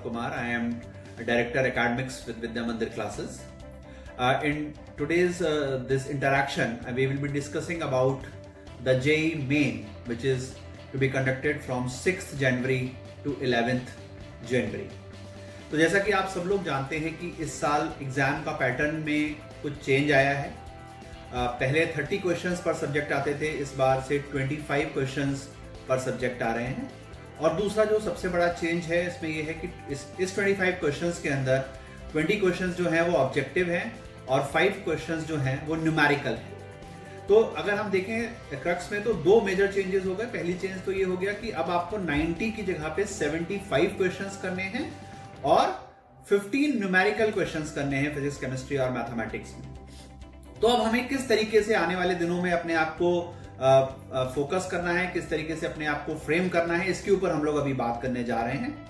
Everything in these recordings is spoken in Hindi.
Saurav Kumar. I am Director Academics with Vidya Mandir classes. Uh, in today's uh, this interaction, uh, we will be discussing about the JEE main, which is to be conducted from 6th January to 11th January. तो जैसा कि आप सब लोग जानते हैं कि इस साल एग्ज़ाम का पैटर्न में कुछ चेंज आया है पहले 30 क्वेश्चंस पर सब्जेक्ट आते थे इस बार से 25 क्वेश्चंस पर सब्जेक्ट आ रहे हैं और दूसरा जो सबसे बड़ा चेंज है इसमें यह है कि इस इस 25 क्वेश्चंस के अंदर 20 क्वेश्चंस जो हैं वो ऑब्जेक्टिव हैं और 5 क्वेश्चंस जो हैं वो न्यूमेरिकल हैं। तो अगर हम देखें क्रक्स में तो दो मेजर चेंजेस हो गए। पहली चेंज तो ये हो गया कि अब आपको 90 की जगह पे 75 क्वेश्चंस करने हैं और 15 न्यूमेरिकल क्वेश्चंस करने हैं फिजिक्स केमिस्ट्री और मैथमेटिक्स में। तो अब हमें किस तरीके से आने वाले दिनों में अपने आप को फोकस करना है, किस तरीके से अपने आप को फ्रेम करना है, इसके ऊपर हम लोग अभी बात करने जा रहे हैं।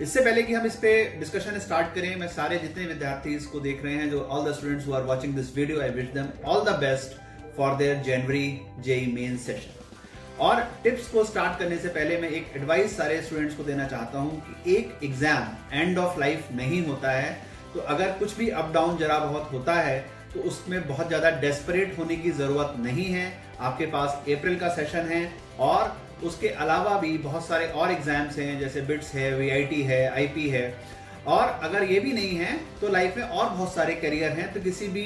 इससे पहले कि हम इस पे डिस्कशन स्टार्ट करें, मैं सारे जितने विद्यार्थी इसको देख रहे हैं, जो all the students are watching this video I wish them all the best for their January JEE main session और टिप्स को स्टार्ट करने से पहले मैं एक एडवाइस सारे स्टूडेंट्स को देना चाहता हूँ कि एक एग्ज़ाम एंड ऑफ़ लाइफ नहीं होता है तो अगर कुछ भी अप डाउन जरा बहुत होता है तो उसमें बहुत ज़्यादा डेस्परेट होने की ज़रूरत नहीं है। आपके पास अप्रैल का सेशन है और उसके अलावा भी बहुत सारे और एग्ज़ाम्स हैं, जैसे बिट्स है वीआईटी है आईपी है। और अगर ये भी नहीं है तो लाइफ में और बहुत सारे करियर हैं तो किसी भी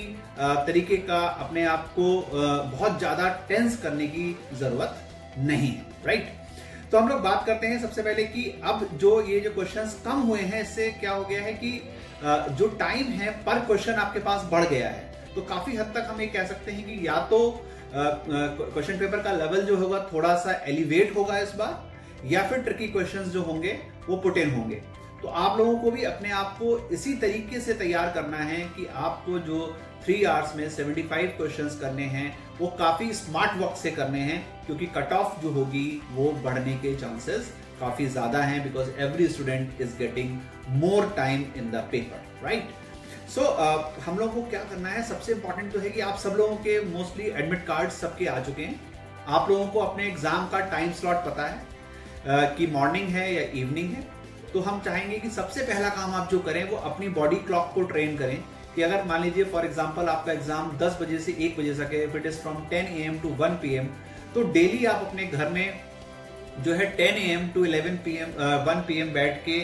तरीके का अपने आप को बहुत ज़्यादा टेंस करने की ज़रूरत नहीं है राइट तो हम लोग बात करते हैं सबसे पहले कि अब जो ये जो क्वेश्चंस कम हुए हैं, इससे क्या हो गया है कि जो टाइम है पर क्वेश्चन आपके पास बढ़ गया है। तो काफ़ी हद तक हम ये कह सकते हैं कि या तो क्वेश्चन पेपर का लेवल जो होगा थोड़ा सा एलिवेट होगा इस बार, या फिर ट्रिकी क्वेश्चंस जो होंगे, वो पुटेन होंगे। तो आप लोगों को भी अपने आप को इसी तरीके से तैयार करना है कि आपको जो थ्री आवर्स में 75 क्वेश्चंस करने हैं, वो काफ़ी स्मार्ट वर्क से करने हैं, क्योंकि कट ऑफ़ जो होगी, वो बढ़ने के चांसेस काफ़ी ज़्यादा हैं because every student is getting more time in the paper right so so, uh, हम लोगों को क्या करना है? सबसे इंपॉर्टेंट तो है कि आप सब लोगों के मोस्टली एडमिट कार्ड सबके आ चुके हैं। आप लोगों को अपने एग्ज़ाम का टाइम स्लॉट पता है uh, कि मॉर्निंग है या इवनिंग है। तो हम चाहेंगे कि सबसे पहला काम आप जो करें वो अपनी बॉडी क्लॉक को ट्रेन करें कि अगर मान लीजिए फॉर एग्ज़ाम्पल आपका एग्ज़ाम 10 बजे से 1 बजे तक है it is from 10 A M to 1 P M तो डेली आप अपने घर में जो है 10 A M to 11 P M one P M बैठ के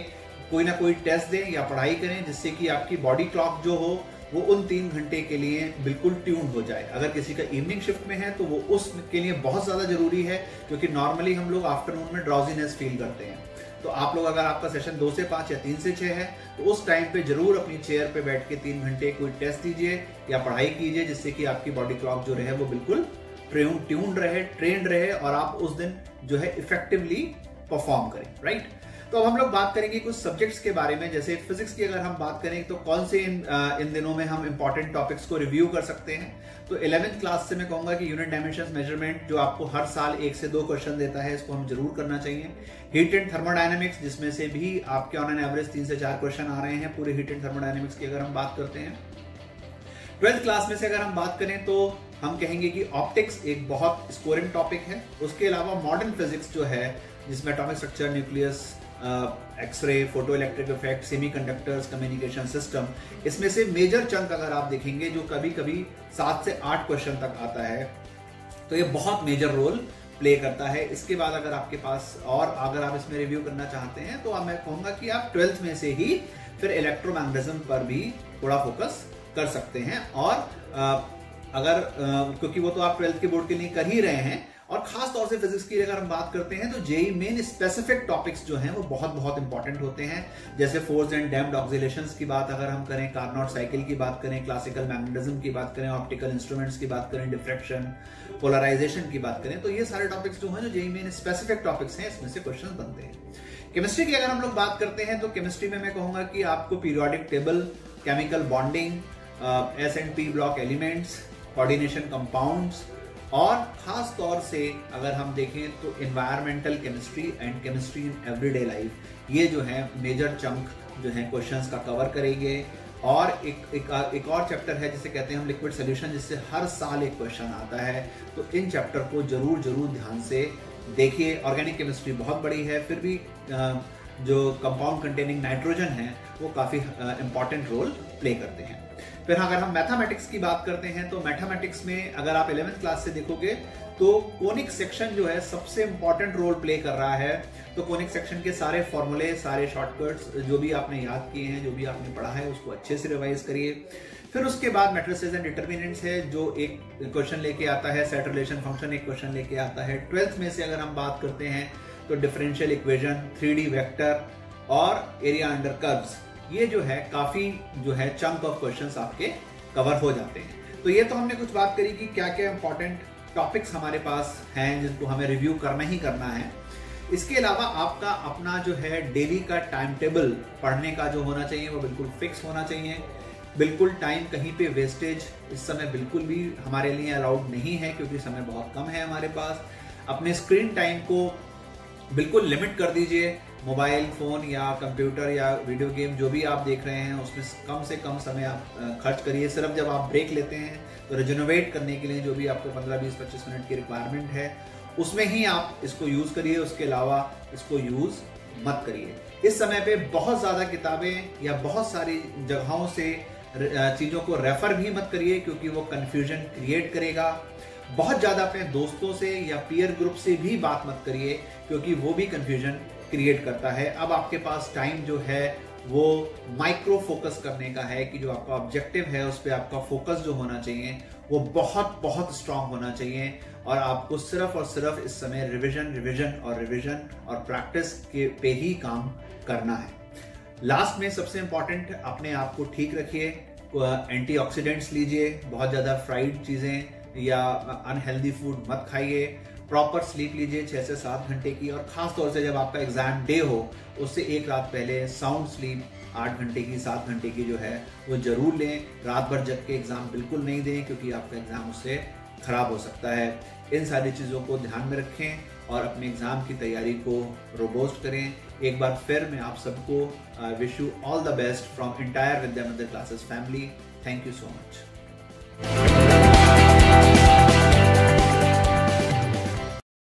कोई ना कोई टेस्ट दें या पढ़ाई करें जिससे कि आपकी बॉडी क्लॉक जो हो, वो उन तीन घंटे के लिए बिल्कुल ट्यून हो जाए। अगर किसी का इवनिंग शिफ्ट में है तो वो उसके लिए बहुत ज़्यादा ज़रूरी है, क्योंकि नॉर्मली हम लोग आफ्टरनून में ड्राउजीनेस फील करते हैं। तो आप लोग अगर आपका सेशन दो से पाँच या तीन से छह है तो उस टाइम पे ज़रूर अपनी चेयर पे बैठ के तीन घंटे कोई टेस्ट दीजिए या पढ़ाई कीजिए, जिससे कि आपकी बॉडी क्लॉक जो रहे, वो बिल्कुल ट्यून रहे ट्रेंड रहे, और आप उस दिन जो है इफेक्टिवली परफॉर्म करें राइट तो अब हम लोग बात करेंगे कुछ सब्जेक्ट्स के बारे में। जैसे फिजिक्स की अगर हम बात करें तो कौन से इन इन दिनों में हम इंपॉर्टेंट टॉपिक्स को रिव्यू कर सकते हैं? तो इलेवेंथ क्लास से मैं कहूँगा कि यूनिट डायमेंशन मेज़रमेंट जो आपको हर साल एक से दो क्वेश्चन देता है, इसको हम ज़रूर करना चाहिए। हीट एंड थर्मोडाइनमिक्स जिसमें से भी आपके ऑन एन एवरेज तीन से चार क्वेश्चन आ रहे हैं, पूरे हीट एंड थर्मोडाइनमिक्स की अगर हम बात करते हैं। ट्वेल्थ क्लास में से अगर हम बात करें तो हम कहेंगे कि ऑप्टिक्स एक बहुत स्कोरिंग टॉपिक है। उसके अलावा मॉडर्न फिजिक्स जो है, जिसमें atomic structure nucleus X-ray photoelectric effect semiconductors communication system इसमें से मेजर चंक अगर आप देखेंगे जो कभी कभी सात से आठ क्वेश्चन तक आता है तो ये बहुत मेजर रोल प्ले करता है। इसके बाद अगर आपके पास और अगर आप इसमें रिव्यू करना चाहते हैं तो मैं कहूँगा कि आप ट्वेल्थ में से ही फिर इलेक्ट्रोमैग्नेटिज्म पर भी थोड़ा फोकस कर सकते हैं। और अगर क्योंकि वो तो आप ट्वेल्थ के बोर्ड के लिए कर ही रहे हैं, और खास तौर से फिजिक्स की अगर हम बात करते हैं तो जेई मेन स्पेसिफिक टॉपिक्स जो हैं, वो बहुत बहुत इंपॉर्टेंट होते हैं। जैसे फोर्स एंड डैम्ड ऑक्सिलेशन की बात अगर हम करें कार्नॉट साइकिल की बात करें क्लासिकल मैग्नेटिज्म की बात करें ऑप्टिकल इंस्ट्रूमेंट्स की बात करें डिफ्रेक्शन पोलराइजेशन की बात करें तो ये सारे टॉपिक्स जो हैं, जो जेई मेन स्पेसिफिक टॉपिक्स हैं, इसमें से क्वेश्चन बनते हैं। केमिस्ट्री की अगर हम लोग बात करते हैं तो केमिस्ट्री में मैं कहूँगा कि आपको periodic table chemical bonding S and P block elements coordination compounds और खास तौर से अगर हम देखें तो environmental chemistry and chemistry in everyday life ये जो है मेजर चंक जो है क्वेश्चंस का कवर करेंगे। और एक एक एक और चैप्टर है जिसे कहते हैं हम लिक्विड सोल्यूशन जिससे हर साल एक क्वेश्चन आता है। तो इन चैप्टर को ज़रूर ज़रूर ध्यान से देखिए। ऑर्गेनिक केमिस्ट्री बहुत बड़ी है, फिर भी जो कंपाउंड कंटेनिंग नाइट्रोजन है, वो काफ़ी इंपॉर्टेंट रोल प्ले करते हैं। फिर अगर हम मैथमेटिक्स की बात करते हैं तो मैथमेटिक्स में अगर आप इलेवेंथ क्लास से देखोगे तो कोनिक सेक्शन जो है, सबसे इंपॉर्टेंट रोल प्ले कर रहा है। तो कोनिक सेक्शन के सारे फॉर्मूले सारे शॉर्टकट्स जो भी आपने याद किए हैं, जो भी आपने पढ़ा है, उसको अच्छे से रिवाइज करिए। फिर उसके बाद मेट्रिसेस एंड डिटर्मिनेंट्स है, जो एक क्वेश्चन लेके आता है सेट रिलेशन फ़ंक्शन एक क्वेश्चन लेके आता है। ट्वेल्थ में से अगर हम बात करते हैं तो differential equation three D vector और एरिया अंडर कर्व्स ये जो है काफ़ी जो है चंक ऑफ़ क्वेश्चंस आपके कवर हो जाते हैं। तो ये तो हमने कुछ बात करी कि क्या क्या इंपॉर्टेंट टॉपिक्स हमारे पास हैं, जिनको हमें रिव्यू करना ही करना है। इसके अलावा आपका अपना जो है डेली का टाइम टेबल पढ़ने का जो होना चाहिए, वो बिल्कुल फिक्स होना चाहिए। बिल्कुल टाइम कहीं पे वेस्टेज इस समय बिल्कुल भी हमारे लिए अलाउड नहीं है, क्योंकि समय बहुत कम है हमारे पास। अपने स्क्रीन टाइम को बिल्कुल लिमिट कर दीजिए। मोबाइल, फ़ोन या कंप्यूटर या वीडियो गेम जो भी आप देख रहे हैं, उसमें कम से कम समय आप खर्च करिए। सिर्फ़ जब आप ब्रेक लेते हैं तो रिजोनोवेट करने के लिए जो भी आपको 15 20 25 मिनट की रिक्वायरमेंट है, उसमें ही आप इसको यूज़ करिए। उसके अलावा इसको यूज़ मत करिए। इस समय पे बहुत ज़्यादा किताबें या बहुत सारी जगहों से चीज़ों को रेफर भी मत करिए, क्योंकि वो कन्फ्यूज़न क्रिएट करेगा। बहुत ज़्यादा अपने दोस्तों से या पीयर ग्रुप से भी बात मत करिए। क्योंकि वो भी कन्फ्यूज़न क्रिएट करता है। अब आपके पास टाइम जो है, वो माइक्रो फोकस करने का है कि जो आपका ऑब्जेक्टिव है, उस पर आपका फोकस जो होना चाहिए, वो बहुत बहुत स्ट्रांग होना चाहिए। और आपको सिर्फ़ और सिर्फ़ इस समय रिवीजन रिवीजन और रिवीजन और प्रैक्टिस के पे ही काम करना है। लास्ट में सबसे इंपॉर्टेंट अपने आप को ठीक रखिए एंटीऑक्सीडेंट्स लीजिए, बहुत ज़्यादा फ्राइड चीज़ें या अनहेल्दी फ़ूड मत खाइए। प्रॉपर स्लीप लीजिए छह से सात घंटे की और खास तौर से जब आपका एग्ज़ाम डे हो, उससे एक रात पहले साउंड स्लीप आठ घंटे की, सात घंटे की जो है, वो ज़रूर लें। रात भर जग के एग्ज़ाम बिल्कुल नहीं दें क्योंकि आपका एग्ज़ाम उससे खराब हो सकता है। इन सारी चीज़ों को ध्यान में रखें और अपने एग्ज़ाम की तैयारी को रोबोस्ट करें। एक बार फिर मैं आप सबको wish you all the best from entire Vidya Mandir classes family thank you so much